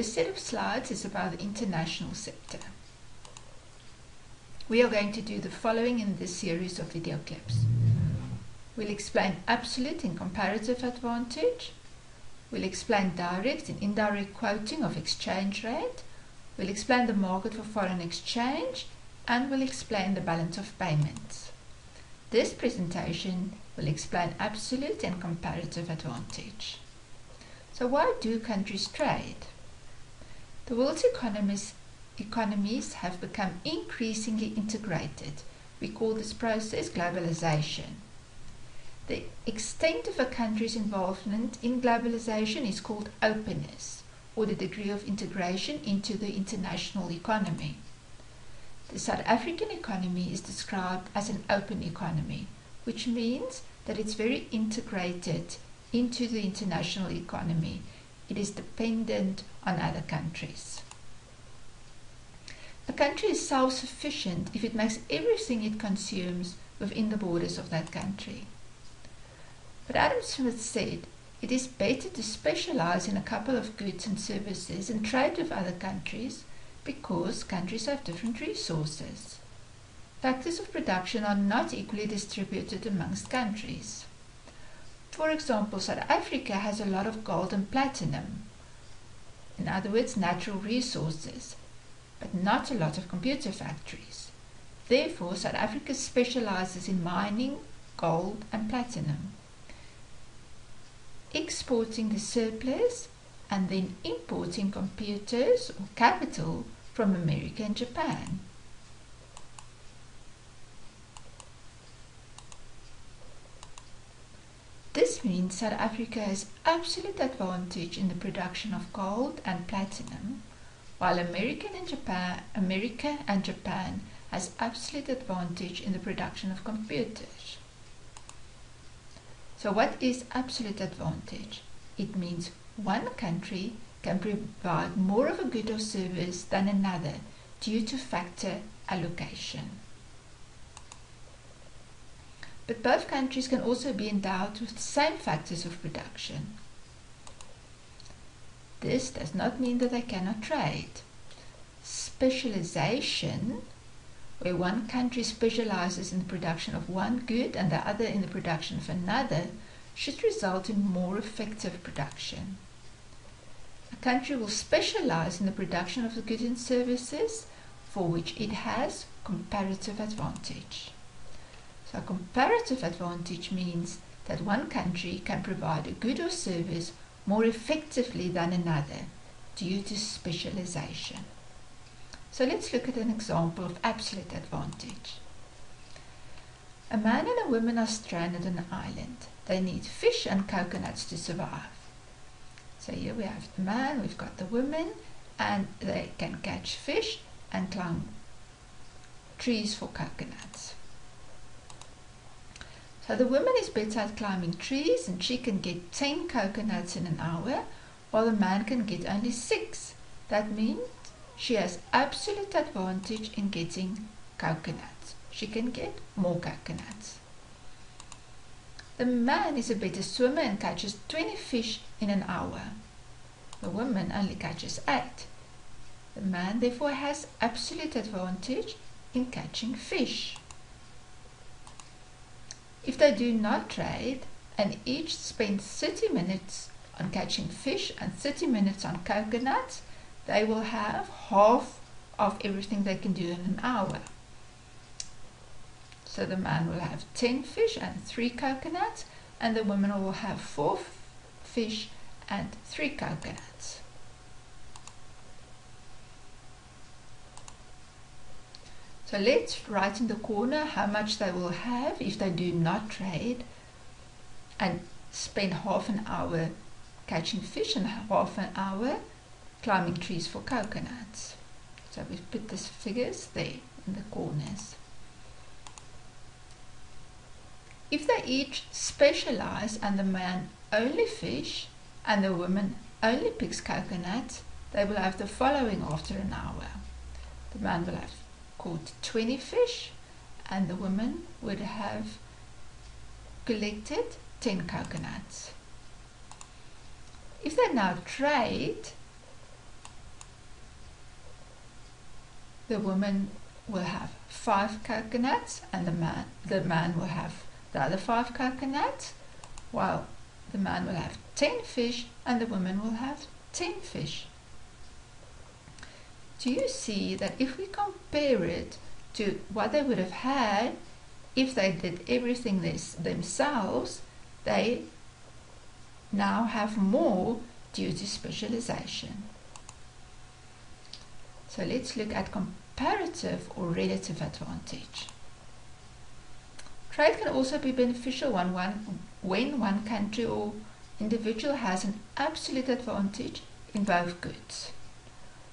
This set of slides is about the international sector. We are going to do the following in this series of video clips. We'll explain absolute and comparative advantage. We'll explain direct and indirect quoting of exchange rate. We'll explain the market for foreign exchange and we'll explain the balance of payments. This presentation will explain absolute and comparative advantage. So why do countries trade? The world's economies, economies have become increasingly integrated. We call this process globalization. The extent of a country's involvement in globalization is called openness, or the degree of integration into the international economy. The South African economy is described as an open economy, which means that it's very integrated into the international economy it is dependent on other countries. A country is self sufficient if it makes everything it consumes within the borders of that country. But Adam Smith said it is better to specialize in a couple of goods and services and trade with other countries because countries have different resources. Factors of production are not equally distributed amongst countries. For example, South Africa has a lot of gold and platinum. In other words, natural resources, but not a lot of computer factories. Therefore, South Africa specializes in mining gold and platinum, exporting the surplus and then importing computers or capital from America and Japan. Means South Africa has absolute advantage in the production of gold and platinum, while American and Japan, America and Japan has absolute advantage in the production of computers. So what is absolute advantage? It means one country can provide more of a good or service than another due to factor allocation. But both countries can also be endowed with the same factors of production. This does not mean that they cannot trade. Specialization, where one country specializes in the production of one good and the other in the production of another, should result in more effective production. A country will specialize in the production of the goods and services for which it has comparative advantage. So a comparative advantage means that one country can provide a good or service more effectively than another due to specialization. So let's look at an example of absolute advantage. A man and a woman are stranded on an island. They need fish and coconuts to survive. So here we have the man, we've got the woman, and they can catch fish and climb trees for coconuts. So the woman is better at climbing trees and she can get 10 coconuts in an hour while the man can get only 6. That means she has absolute advantage in getting coconuts. She can get more coconuts. The man is a better swimmer and catches 20 fish in an hour. The woman only catches 8. The man therefore has absolute advantage in catching fish. If they do not trade and each spends 30 minutes on catching fish and 30 minutes on coconuts, they will have half of everything they can do in an hour. So the man will have 10 fish and 3 coconuts, and the woman will have 4 fish and 3 coconuts. So let's write in the corner how much they will have if they do not trade and spend half an hour catching fish and half an hour climbing trees for coconuts. So we've put these figures there in the corners. If they each specialize and the man only fish and the woman only picks coconuts, they will have the following after an hour. The man will have caught 20 fish and the women would have collected 10 coconuts. If they now trade, the woman will have five coconuts and the man, the man will have the other five coconuts, while the man will have 10 fish and the woman will have 10 fish. Do you see that if we compare it to what they would have had if they did everything this themselves, they now have more due to specialization. So let's look at comparative or relative advantage. Trade can also be beneficial when one, when one country or individual has an absolute advantage in both goods.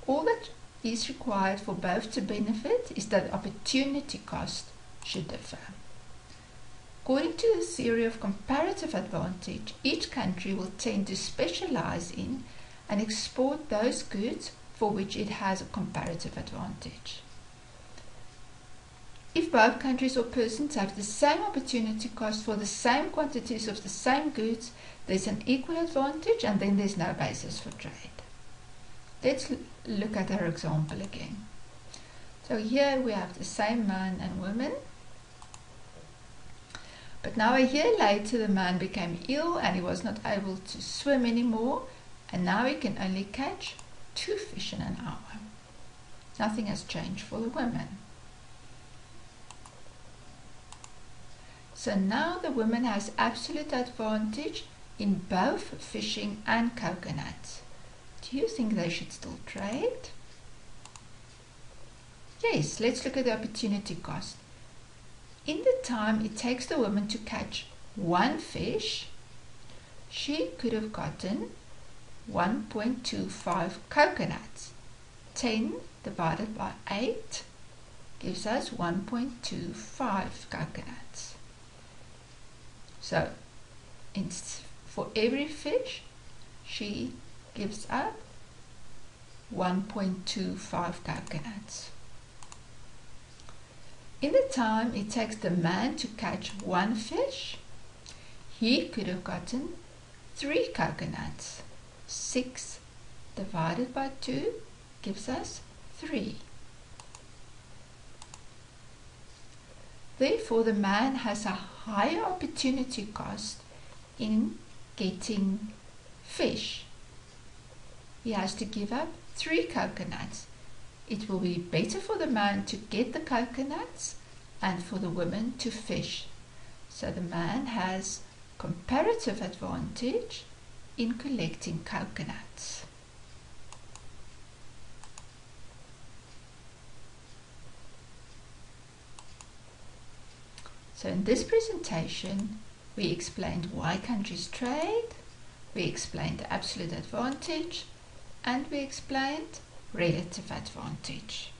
All that is required for both to benefit is that opportunity cost should differ. According to the theory of comparative advantage, each country will tend to specialize in and export those goods for which it has a comparative advantage. If both countries or persons have the same opportunity cost for the same quantities of the same goods, there's an equal advantage and then there's no basis for trade. Let's look at our example again. So here we have the same man and woman. But now a year later the man became ill and he was not able to swim anymore and now he can only catch two fish in an hour. Nothing has changed for the woman. So now the woman has absolute advantage in both fishing and coconuts. Do you think they should still trade? Yes, let's look at the opportunity cost. In the time it takes the woman to catch one fish, she could have gotten 1.25 coconuts. 10 divided by 8 gives us 1.25 coconuts. So for every fish, she gives up 1.25 coconuts. In the time it takes the man to catch one fish, he could have gotten three coconuts. 6 divided by 2 gives us 3. Therefore, the man has a higher opportunity cost in getting fish. He has to give up three coconuts. It will be better for the man to get the coconuts and for the woman to fish. So the man has comparative advantage in collecting coconuts. So in this presentation, we explained why countries trade, we explained the absolute advantage, and we explained relative advantage.